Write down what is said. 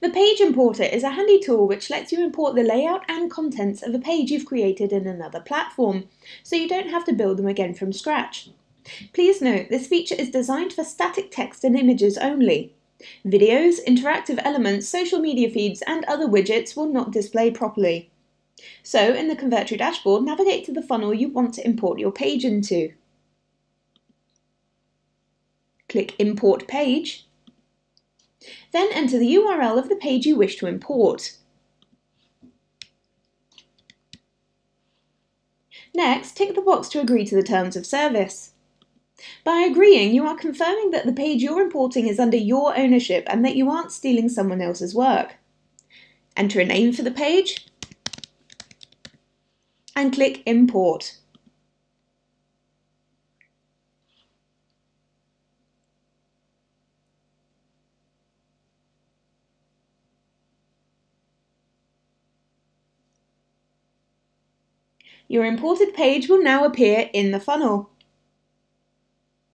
The Page Importer is a handy tool which lets you import the layout and contents of a page you've created in another platform, so you don't have to build them again from scratch. Please note this feature is designed for static text and images only. Videos, interactive elements, social media feeds and other widgets will not display properly. So in the Convertri dashboard, navigate to the funnel you want to import your page into. Click Import Page, then enter the URL of the page you wish to import. Next, tick the box to agree to the terms of service. By agreeing, you are confirming that the page you're importing is under your ownership and that you aren't stealing someone else's work. Enter a name for the page and click Import. Your imported page will now appear in the funnel.